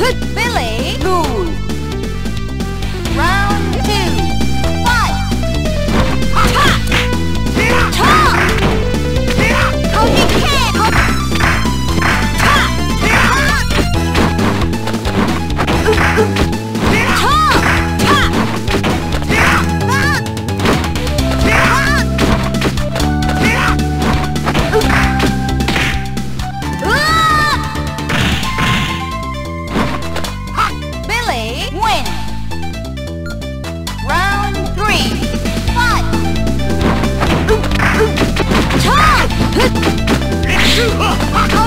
Hıt! Ah!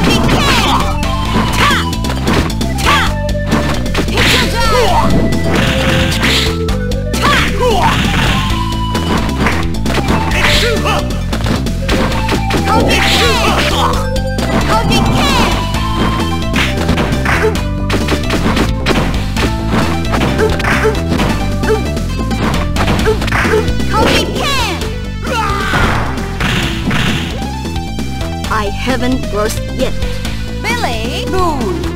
haven't burst yet. Billy! Moon!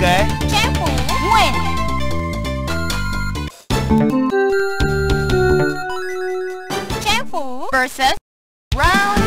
Kể Chế phủ versus? Round